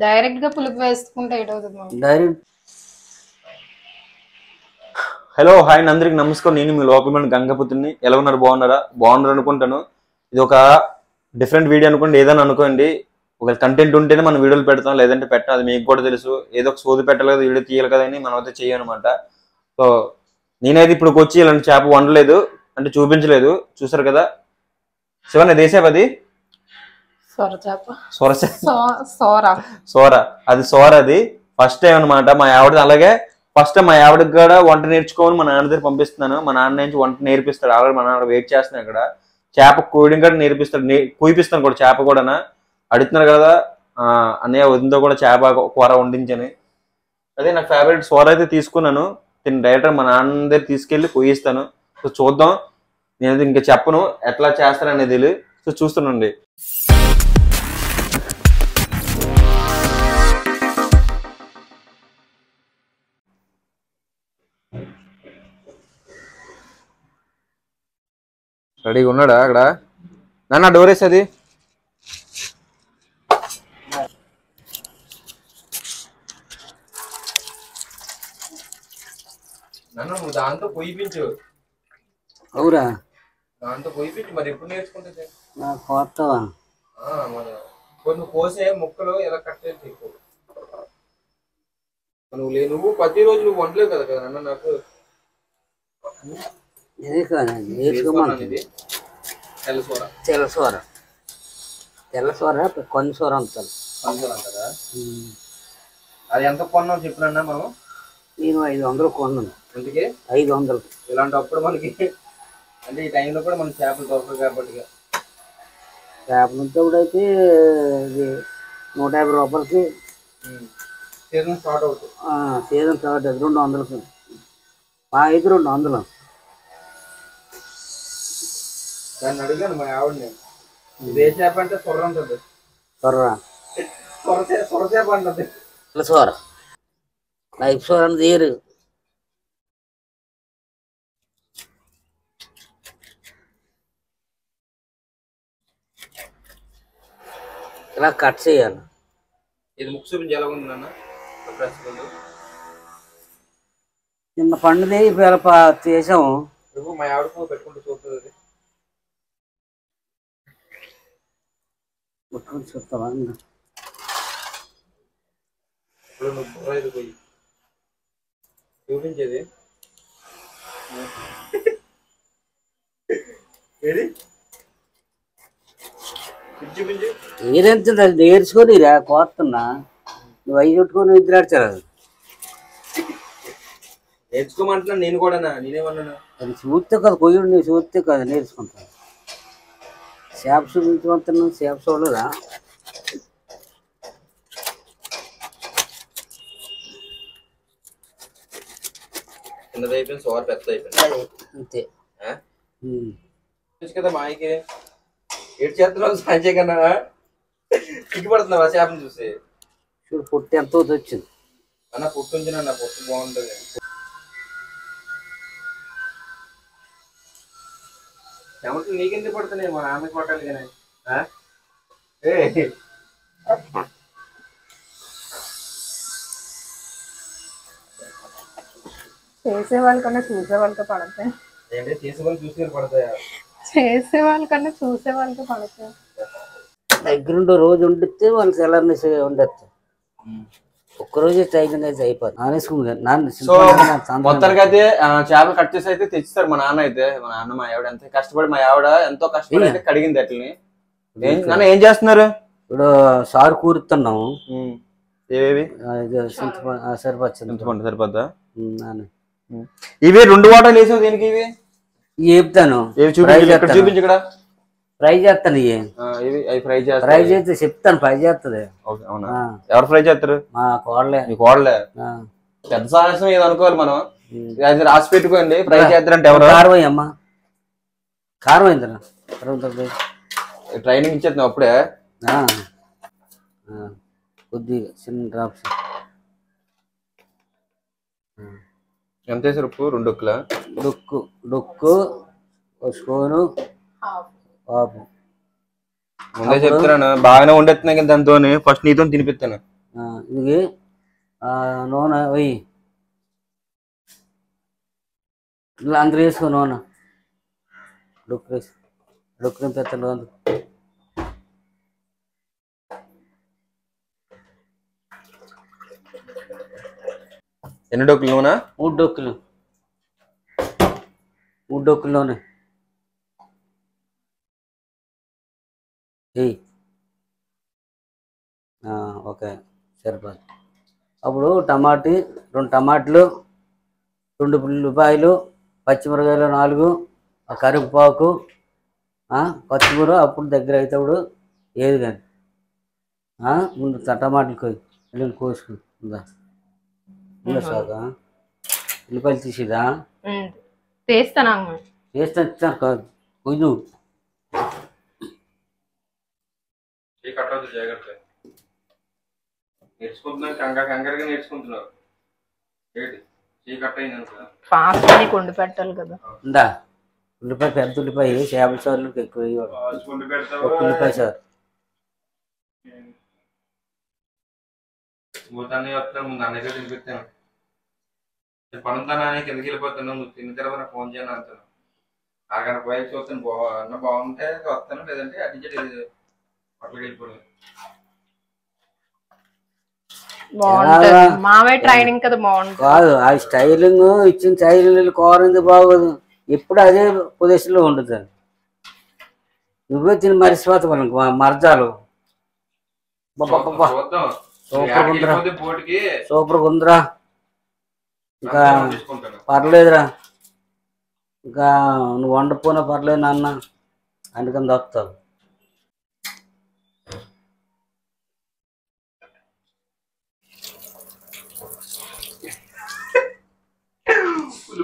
డైరెక్ట్గా పులుపు వేసుకుంటే ఏటవుతుంది డైరెక్ట్ హలో హాయ్ అందరికి నమస్కారం. నేను మీ లోకమైన గంగపుత్రిని. ఎలా ఉన్నారు? బాగున్నారా? బాగున్నారు అనుకుంటాను. ఇది ఒక డిఫరెంట్ వీడియో అనుకోండి. ఏదైనా అనుకోండి. ఒక కంటెంట్ ఉంటేనే మనం వీడియోలు పెడతాం. లేదంటే పెట్టాం అది మీకు కూడా తెలుసు. ఏదో ఒక సోది పెట్టాలి కదా వీడియో తీయాలి కదా అని మనం అయితే చేయనమాట సో నేనైతే ఇప్పుడు వచ్చి ఇలాంటి చేప వండలేదు. అంటే చూపించలేదు. చూసారు కదా? శివన్ దేశాపు అది? సొర సోర. సోర. అది సోర అది. ఫస్ట్ టైం అనమాట మా ఆవిడ అలాగే. ఫస్ట్ టైం మా ఆవిడకి కూడా వంట నేర్చుకోమని మా నాన్న దగ్గర పంపిస్తున్నాను. మా నాన్న నుంచి వంట నేర్పిస్తాడు. ఆల్రెడీ మా నాన్న వెయిట్ చేస్తున్నాను ఇక్కడ. చేప కోయడం కూడా నేర్పిస్తాడు. నే- కూయిపిస్తాను కూడా చేప కూడా అడుగుతున్నారు కదా అన్నయ్య వదినతో కూడా చేప కూర వండించని. అదే నాకు ఫేవరెట్ సోర అయితే తీసుకున్నాను. దీన్ని డైరెక్టర్ మా నాన్న దగ్గర తీసుకెళ్ళి కొయ్యిస్తాను సో చూద్దాం. నేను ఇంకా చెప్పను. ఎట్లా చేస్తారనేది తెలియదు. సో చూస్తున్నాండి రెడీగా ఉన్నాడా అక్కడ? నాన్న డోర్ వేసేది. నాన్న నువ్వు దాంతో అవురా. దాంతో మరి ఎప్పుడు నేర్చుకుంటుంది మరి కొన్ని కోసే ముక్కలు ఎలా కట్ చేసి ఎక్కువ నువ్వు లే నువ్వు పది రోజులు నువ్వు వండలేవు కదా కదా నాన్న నాకు. ఇది కాదు నేర్చుకోమని ఇది? తెల్లసూర తెల్లసూర తెల్లసూర అంటారు. అది ఎంత కొన్నాం చెప్పినా మనం? నేను ఐదు వందలు కొన్నాను. అందుకే? ఐదు వందలు. ఇలాంటప్పుడు మనకి అంటే ఈ టైంలో కూడా మనకి చేపలు దొరకవు కాబట్టి చేపలంతా కూడా అయితే ఇది నూట యాభై రూపాయలకి సీజన్ స్టార్ట్ అవుతుంది. సీజన్ స్టార్ట్ అది రెండు వందలకి. మా ఐదు రెండు వందలు. దాన్ని అడిగాను మా ఆవిడని. ఇది చేప అంటే సొర్ర ఉంటుంది. సొర్ర అంటుంది. తెల్లసూర లైఫ్ సూర అని ఇలా కట్ చేయాలి. ఇది ముక్కు చూపించి ఎలా ఉంది నాన్న. నిన్న పండుది చేసాము మా ఆవిడకు పెట్టుకుంటూ చూస్తుంది ముట్టుకొని చూస్తావా చూపించేది ఏది అది నేర్చుకొని రా కోస్తున్నా నువ్వు అవి చుట్టుకొని నిద్రాడ్చారు నేర్చుకోమంటున్నా నేను కూడా నేనేమన్నాను? అది చూస్తే కదా కొయ్యుడు నువ్వు చూస్తే కదా నేర్చుకుంటాను చేప చూపించమంటున్నావు చేప చూడరా చిన్నది అయిపోయింది సోర్ పెద్ద అయిపోయింది. అంతే. కదా మాయకి. ఏడు చేస్తున్నావు సాంచే కన్నా సిగ్గుపడుతున్నావా చేపను చూసి? చూడు పొట్టి ఎంత వచ్చింది. అన్న పుట్టు ఉంచిన పుట్టు బాగుంటుంది. చెమటలు నీకెందుకు పడుతున్నాయి మా నాన్నకి పట్టాలి కానీ ఆ? ఏ. చేసే వాళ్ళకన్నా చూసే వాళ్ళకే పడతాయి. ఏంటి? తీసుకొని చూసుకొని పడతాయా? చేసే వాళ్ళకన్నా చూసే వాళ్ళకే పడతాయి. దగ్గరుండి రోజు వండితే వాళ్ళు సెలర్ని వండేస్తారు ఒక్కరోజే ట్రైనింగ్ అయితే అయిపోతుంది నానేసుకుంది సో మొత్తానికి అయితే చేపలు కట్ చేసి అయితే తెచ్చిస్తారు మా నాన్న అయితే. మా నాన్న మా ఆవిడ ఎంత కష్టపడి మా ఆవిడ ఎంతో కష్టపడి అయితే కడిగింది అట్లని. ఏం నాన్న ఏం చేస్తున్నారు? ఇప్పుడు సారు కూరుతున్నాము. ఏవేవి? సరిపోతుంది సరిపోద్దా. ఇవి రెండు వాటాలు వేసావు దీనికి ఇవి? చెప్తాను. చూపించి ఇక్కడ. ఫ్రై చేస్తాను ఇవి ఫ్రై చేస్తారు ఫ్రై చేస్తే చెప్తాను ఫ్రై చేస్తుంది. ఓకే, అవునా? ఆ, ఎవరు ఫ్రై చేస్తారు? మా కోడలే. మీ కోడలే. పెద్ద సాహసం ఏదో అనుకోవాలి మనం. అది రాసి పెట్టుకోండి ఫ్రై చేస్తారంటే ఎవరు? కారం అయ్యమ్మా కారం అయిందిరా ట్రైనింగ్ ఇచ్చేద్దాం అప్పుడే. కొద్దిగా చిన్న డ్రాప్స్ ఎంత వేసారు ఉప్పు? రెండు ఉక్కులా డొక్కు డొక్కు ఒక స్పూను. పాపు. ముందే చెప్తున్నాను బాగానే వండేస్తున్నా కదా దాంతో ఫస్ట్ నీతో తినిపిస్తాను. ఇది ఆ, నూనె వెయ్యి ఇలా అందరూ వేసుకో నూనె. డొక్కు వేసి డొక్కు పెత్తలు ఎన్ని డొక్కులు నూనె? మూడు డొక్కులు. మూడు డొక్కులు నూనె. ఓకే. సరిపోదు అప్పుడు టమాటీ రెండు టమాటాలు రెండు ఉల్లిపాయలు పచ్చిమిరకాయలు నాలుగు ఆ కరివేపాకు కొత్తిమీర అప్పుడు దగ్గర అవుతాడు ఏది కానీ. ముందు టమాటాలు కోయి. వెళ్ళి కోసుకు ఉందా? సాగా ఉల్లిపాయలు తీసిదా వేస్తే ఇచ్చాను కాదు. కొయ్యి నువ్వు కట్టవద్దు జాగ్రత్త నేర్చుకుంటున్నావు కంగారు కంగారుగా నేర్చుకుంటున్నావు ఏంటి చీ కట్ అయింది ఫాస్ట్ నీకు వండి పెట్టాలి కదా. ఉందా? ఉల్లిపాయ పెద్ద ఉల్లిపాయ చేపల సార్లు ఎక్కువ ఉల్లిపాయ సార్ భూతాన్ని వస్తాను ముందు అన్నయ్య తినిపిస్తాను. కిందకి వెళ్ళిపోతాను నువ్వు తిన్న తర్వాత నాకు ఫోన్ చేయను అంటాను. అరగంట పోయి చూస్తాను బా అన్న బాగుంటే వస్తాను లేదంటే అటు మావే ట్రైనింగ్ కదా బాగుంటది. కాదు ఆ స్టైలింగ్ ఇచ్చిన స్టైలింగ్ కోరింది బాగోదు? ఎప్పుడు అదే పొజిషన్లో ఉంటుంది నువ్వే తిని మరిసిపోతావు మనకు మర్జాలు. సూపర్ బోటికి సూపర్ ఉందిరా ఇంకా పర్లేదురా. ఇంకా నువ్వు వండపోయినా పర్లేదు నాన్న. అందుకని దొక్కుతావు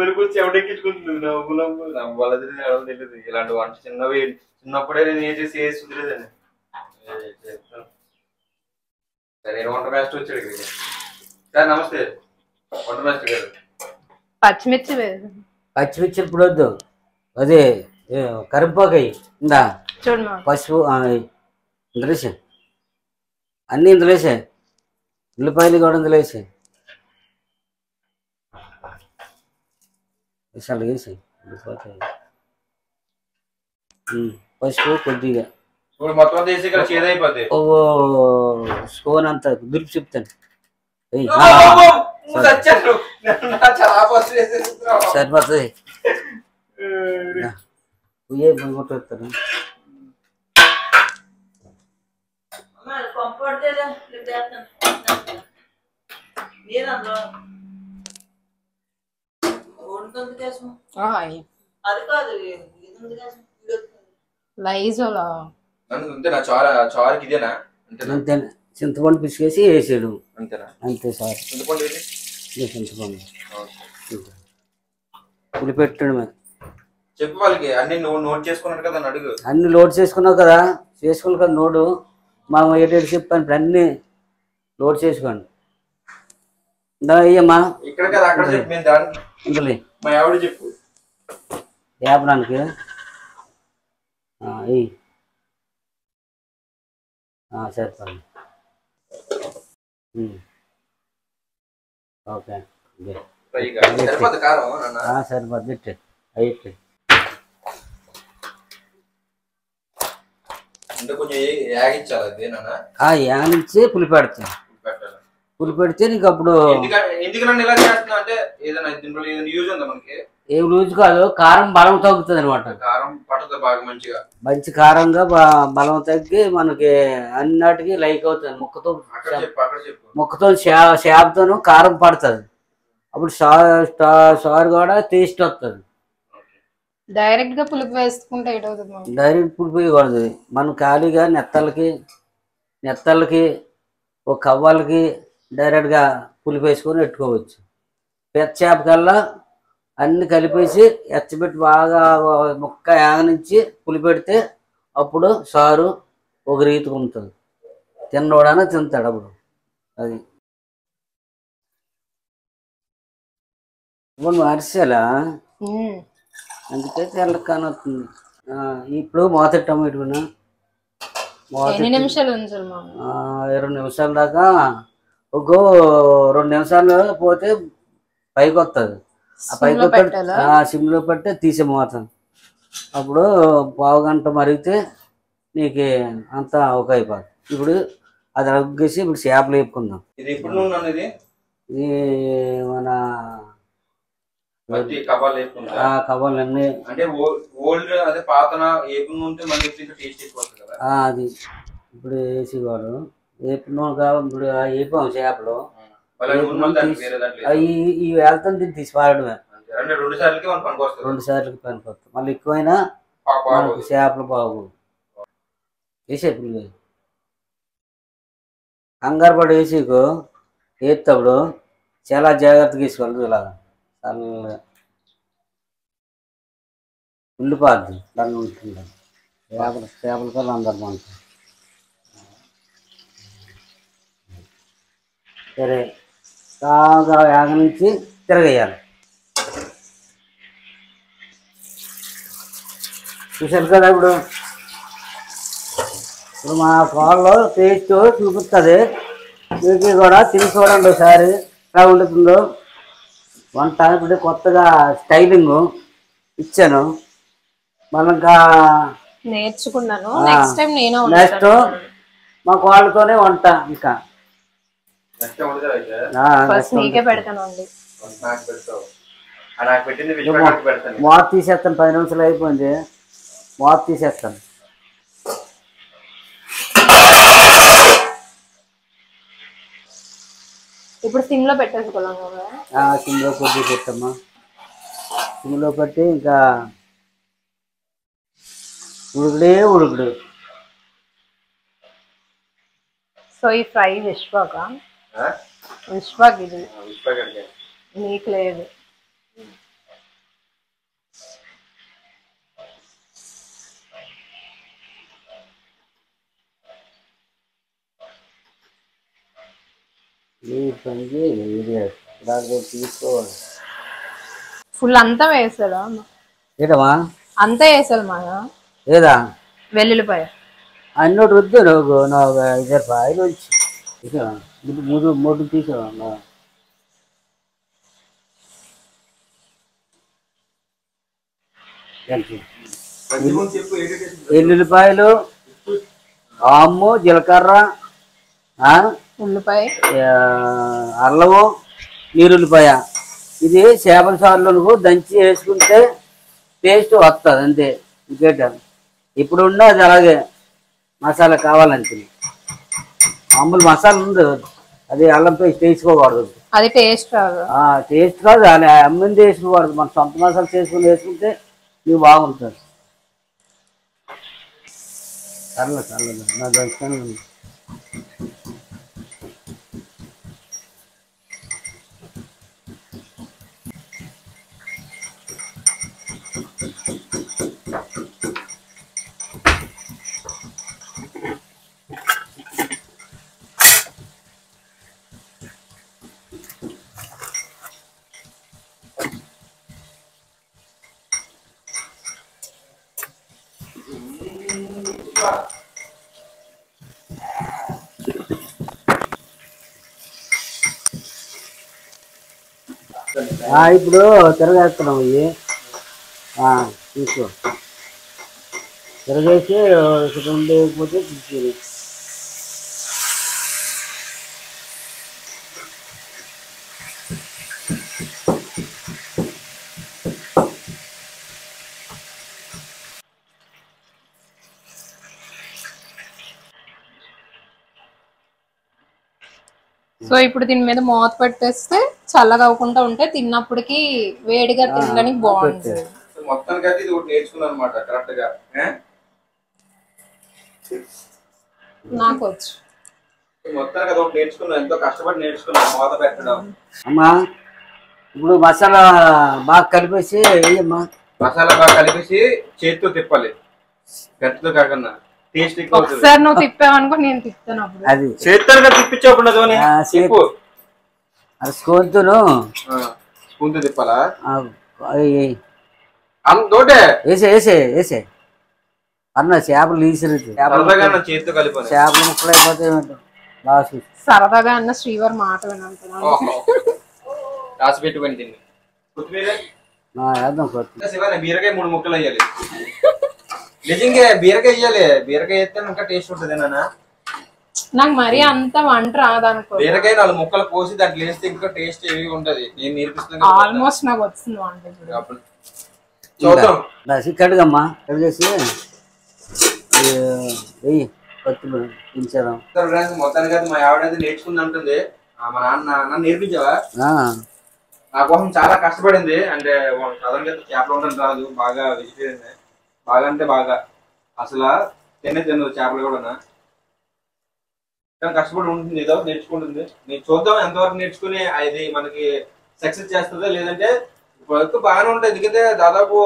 ఉల్లిపాయలు కూర్చి ఎవడెక్కించుకుంటుంది నవ్వులమ్మ నవ్వాలది నవ్వాలి తెలియదు ఇలాంటి వంట చిన్నవి చిన్నప్పుడే నేను ఏ చేసి వేసి కుదిరేదండి సరే వంట మాస్టర్ వచ్చాడు ఇక్కడికి. సార్ నమస్తే. వంట మాస్టర్ గారు. పచ్చిమిర్చి పచ్చిమిర్చి ఇప్పుడు వద్దు. అదే ఏ, కరివేపాకాయ ఇందా చూడు మా. పసుపు ఇందులో వేసే. అన్నీ ఇందులో వేసే. ఉల్లిపాయలు కూడా ఇందులో వేసే. విశాలు వేసి ఉల్లిపాయలు ఉమ్, పసుపు కొద్దిగా ఇప్పుడు మొత్తం తీసి ఇక్కడ చేదైపోతాయి ఓ స్పూన్ అంత దులిపి చెప్తాను ఏయ్, ఆ, సరిపోతుంది ఉయ్యే కొట్టేస్తాను అది కాదు చారు చారుకి ఇదేనా? అంతేనా? అంతే చింతపండు పిసికేసి వేసాడు. అంతేనా? అంతే సార్. చింతపండు ఇప్పుడు పెట్టడమే చెప్పు వాళ్ళకి అన్ని నువ్వు నోట్ చేసుకున్నాడు కదా అడుగు. అన్ని లోడ్ చేసుకున్నావు కదా? చేసుకున్నావు కదా నోడు? మా ఏటేడు చెప్పాను ఇప్పుడు అన్ని లోడ్ చేసుకోండి. ఇందా అయ్యమ్మా ఇక్కడ కదా అక్కడ చెప్పు మా ఆవిడ చెప్పు. సరిపోండి ఉమ్. ఓకే సరిపోద్ది ఇట్టే. అయ్యి అంటే కొంచెం యాగించాలి ఆ యానించి పులి పెడితే నీకు అప్పుడు ఎందుకంటే ఎందుకు నన్ను ఇలా చేస్తున్నా అంటే ఏదైనా దీంట్లో ఏదైనా యూజ్ ఉందా మనకి? ఏం రోజు కాదు కారం బలం తగ్గుతుంది అనమాట కారం పట్టదు బాగా మంచిగా. మంచి కారంగా బలం తగ్గి మనకి అన్నిటికీ లైక్ అవుతుంది. ముక్కతో ముక్కతో చేపతోను కారం పడుతుంది. అప్పుడు సారు కూడా టేస్ట్ వస్తుంది డైరెక్ట్గా పులుపు వేసుకుంటే డైరెక్ట్ పులిపోయకూడదు మనం ఖాళీగా నెత్తలకి నెత్తలకి ఒక కవ్వాలకి డైరెక్ట్గా పులిపి వేసుకొని పెట్టుకోవచ్చు. పెద్ద చేప కల్లా అన్ని కలిపేసి ఎచ్చబెట్టి బాగా ముక్క యాగనించి పులిపెడితే అప్పుడు సారు ఒక రీతిగా ఉంటుంది. తిన్నోడన తింటాడు అప్పుడు అది. ఇప్పుడు అరిసెలా. అందుకే తెల్ల కానొస్తుంది ఇప్పుడు మూత టమాటోనా మూత ఎన్ని నిమిషాలు ఇరవై నిమిషాల దాకా ఒక రెండు నిమిషాలు పోతే పైకి వస్తుంది ఆ పైకి పెట్టాలా? ఆ సిమ్లో పెడితే తీసే మాత్రం. అప్పుడు పావు గంట మరిగితే నీకు అంతా ఒక అయిపోతుంది ఇప్పుడు అది అగ్గేసి ఇప్పుడు చేపలు వేపుకుందాం. ఇది మన కబాలు ఆ అంటే ఓల్డ్ అదే పాతన ఆ, అది ఇప్పుడు వేసేవాడు వేపినాం కాబట్టి వేపాం చేపలు ఈ వెళ్తుంది తీసి పారడమే రెండు సార్లకి పనికొస్తాం మళ్ళీ ఎక్కువైనా మనకు చేపలు బాగు వేసే పిల్లలు కంగారు పడి వేసేకు వేస్తప్పుడు చాలా జాగ్రత్తగా వేసుకోవాలి ఇలా చల్లగా. ఉల్లిపాద్ది దాన్ని ఉంటుంది చేపలు చేపల కల్లా అందరు మనకు సరే. బాగా యాగ నుంచి తిరగేయాలి. చూసారు కదా ఇప్పుడు? ఇప్పుడు మా కాల్లో టేస్ట్ చూపిస్తుంది. మీకు కూడా తిని చూడండి ఒకసారి. ఎలా ఉంటుందో? వంట ఇప్పుడు కొత్తగా స్టైలింగ్ ఇచ్చాను. మనం ఇంకా నేర్చుకున్నాను. నెక్స్ట్ టైం నేను నెక్స్ట్ మా వాళ్ళతోనే వంట ఇంకా. మూత తీసేస్తాను పది నిమిషాలు అయిపోయింది. మూత తీసేస్తాను. ఇప్పుడు సిమ్లో పెట్టేసుకోవాలి కదా ఆ, సిమ్లో కొద్దిగా పెట్టమ్మా. సిమ్లో పెట్టి ఇంకా ఉడుకుడే ఉడుకుడు. సో ఈ ఫ్రై విశ్వాక? విశ్వాక్ ఇది. నీకు లేదు. ఫుల్ అంతా వేసాడా ఏటమ్మా అంతా వేసాలి మన ఏదా? వెల్లుల్లిపాయ. అన్నోటి వద్దు నువ్వు నాకు ఇద్దరు పాయలు వచ్చి ఇది మూడు మూడు టేస్ట్? ఎల్లుల్లిపాయలు ఆము జీలకర్ర ఆ, ఉల్లిపాయ. అల్లము నీరుల్లిపాయ ఇది చేపల సార్లు నువ్వు దంచి వేసుకుంటే టేస్ట్ వస్తుంది అంతే. ఇంకేట? ఇప్పుడు ఉన్న అది అలాగే. మసాలా కావాలంటే. మామూలు మసాలా ఉంది. అది అల్లం పేస్ట్ వేసుకోకూడదు. అది టేస్ట్ రాదు. టేస్ట్ కాదు అది అమ్మింది వేసుకోకూడదు. మన సొంత మసాలా చేసుకుని వేసుకుంటే నీకు బాగుంటుంది. సర్లే సర్లే. నా దర్శనం ఇప్పుడు తిరగేస్తున్నాం ఇవి ఆ, తీసుకో. తిరగేసి ఇక్కడ లేకపోతే తీసుకుని సో ఇప్పుడు దీని మీద మూత పెట్టేస్తే చల్లగా అవ్వకుండా ఉంటే తిన్నప్పటికి వేడిగా తినడానికి బాగుంటుంది. మొత్తానికి అయితే ఇది ఒకటి నేర్చుకున్నాను అనమాట కరెక్ట్గా. ఏ? నాకు వచ్చు. మొత్తానికి అది ఒకటి నేర్చుకున్నాను ఎంతో కష్టపడి నేర్చుకున్నాను మూత పెట్టడం. అమ్మా ఇప్పుడు మసాలా బాగా కలిపేసి వేయమ్మా. మసాలా బాగా కలిపేసి చేతితో తిప్పాలి. గట్టితో కాకుండా. టేస్ట్ ఎక్కువ ఒకసారి నువ్వు తిప్పావనుకో నేను అప్పుడు. అది. చేతితో తిప్పించకుండా ధోని ఆ, చేతి- చెప్పు అది స్కోన్తోను స్పూన్తో తిప్పాలా అంతోటే వేసే వేసే వేసే. అన్న చేపలు తీసిరు చేపలు ముక్కలు. అయిపోతే ఏమంటావు? బాగా చూసి సరదాగా అన్న శ్రీవారి మాట శివ బీరకాయ మూడు ముక్కలు వేయాలి. నిజంగా బీరకాయ వేయాలి. బీరకాయ వేస్తే ఇంకా టేస్ట్ ఉంటుంది నాన్న నాకు మరీ అంత వంట రాదనుకో. బీరకాయ నాలుగు ముక్కలు కోసి దాంట్లో వేస్తే ఇంకా టేస్ట్ ఏవి ఉంటది. నేను నేర్పిస్తున్నాను. ఆల్మోస్ట్ నాకు వస్తుంది వంట ఇప్పుడు. చూద్దాం కడుగమ్మా కడిగేసి వెయ్యి కొత్తిమీర మొత్తానికి అయితే మా ఆవిడ అయితే నేర్చుకుంది అంటుంది. ఆ, మా నాన్న నన్ను నేర్పించావా? ఆ, నా కోసం చాలా కష్టపడింది. అంటే సాధారణంగా చేపలు ఉండడం రాదు. బాగా వెజిటేరియన్ బాగా అంటే బాగా. అసలు తినే తినదు చేపలు కూడా. కానీ కష్టపడి ఉంటుంది ఏదో నేర్చుకుంటుంది. నేను చూద్దాం ఎంతవరకు నేర్చుకుని అది మనకి సక్సెస్ చేస్తుందో లేదంటే వర్క్ బాగానే ఉంటుంది. ఎందుకంటే దాదాపు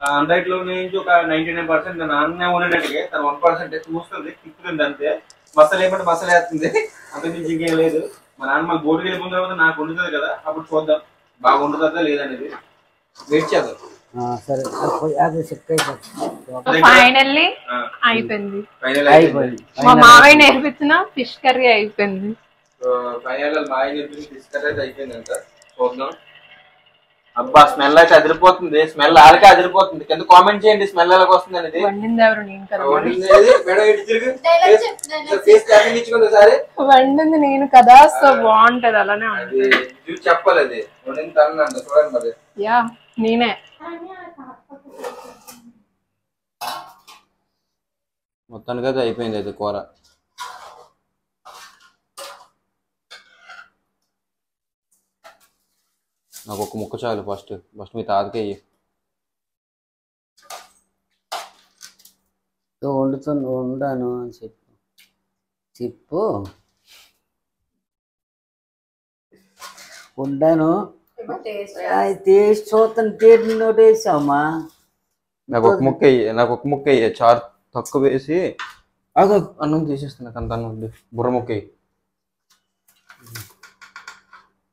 హండ్రెడ్ నుంచి ఒక నైన్టీ నైన్ పర్సెంట్ నాన్నే ఉండేటట్టుకి తన వన్ పర్సెంట్ చూస్తుంది తిప్పుతుంది అంతే. మసాలా ఏమంటే మసాలా వేస్తుంది. అంతకుమించి ఇంకేం లేదు. మా నాన్న మా బోర్డుకి వెళ్ళిపోయిన తర్వాత నాకు వండుతుంది కదా అప్పుడు చూద్దాం. బాగా వండుతుందా లేదనేది వెయిట్ చేద్దాం. సరే అది ఫైనల్లీ అయిపోయింది. మా మావయ్య నేర్పించిన ఫిష్ కర్రీ అయిపోయింది. ఫైనల్ చెప్పింది డిస్కస్ అయితే అయిపోయింది చూద్దాం. అబ్బా స్మెల్ అయితే అదిరిపోతుంది. స్మెల్ ఆలకే అదిరిపోతుంది. కింద కామెంట్ చేయండి స్మెల్ ఎలాగ వస్తుంది అనేది. వండింది ఎవరు? నేను కదా వండింది నేను కదా సో బాగుంటది అలానే చెప్పాలి అది. వండింది తన చూడండి మరి. యా నేనే. మొత్తానికి అయితే అయిపోయింది అది కూర. నాకు ఒక ముక్క చాలు ఫస్ట్. ఫస్ట్ మీ తాతకే వండుతాను వండాను అని చెప్పు. చెప్పు. వండాను. అది టేస్ట్ చూస్తాను టేస్ట్ నోట్ వేసావమ్మా నాకు ఒక ముక్క ఇయ్యి. నాకు ఒక ముక్క ఇయ్యి. చారు తక్కువ వేసి ఆగు, అన్నం తీసేస్తున్నా అంత అన్నం వద్దు. బుర్ర ముక్క ఇయ్యి.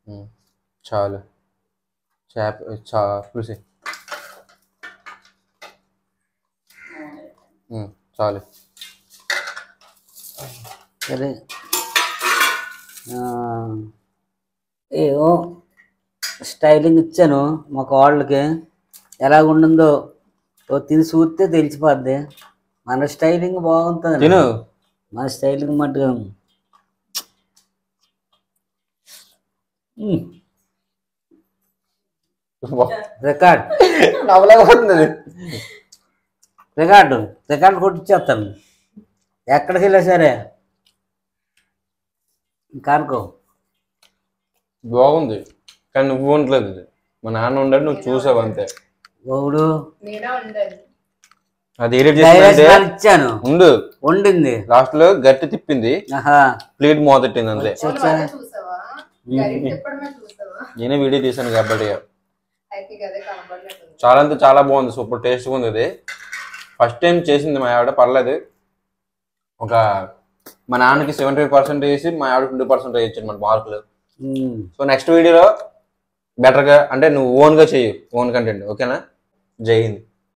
ఉమ్, చాలు చేప చా పులుసు ఇయ్యి. ఉమ్, చాలు సరే ఆ, ఏవో స్టైలింగ్ ఇచ్చాను మా కోళ్ళకి ఎలా ఉండిందో ఓ తిని చూస్తే తెలిసిపోద్ది. మన స్టైలింగ్ బాగుంటుంది. తిను. మన స్టైలింగ్ మట్టుగా మ్మ్. రికార్డ్. నవ్వలేకపోతుంది రికార్డు. రికార్డు కొట్టించేస్తాను ఎక్కడికి వెళ్ళా సరే? కానుకో బాగుంది. కానీ నువ్వు ఉండలేదు మా నాన్న ఉండడు నువ్వు చూసావు అంతే. అది ఎడిట్ డైరెక్ట్ చేసిందంటే ఇచ్చాను. ఉండు. వండింది. లాస్ట్లో గట్టి తిప్పింది. ప్లేట్ మోదట్టింది అంతే. నేనే వీడియో తీసాను కాబట్టి. అదే చాలా అంటే చాలా బాగుంది సూపర్ టేస్ట్ ఉంది ఇది. ఫస్ట్ టైం చేసింది మా ఆవిడ పర్లేదు. ఒక మా నాన్నకి సెవెంటీ ఫైవ్ పర్సెంట్ వేసి మా ఆవిడ ట్వంటీ పర్సెంట్ వేయించాను మన మార్కులు. సో నెక్స్ట్ వీడియోలో బెటర్గా అంటే నువ్వు ఓన్గా చేయు ఓన్ కంటెంట్ ఓకేనా జై హింద్.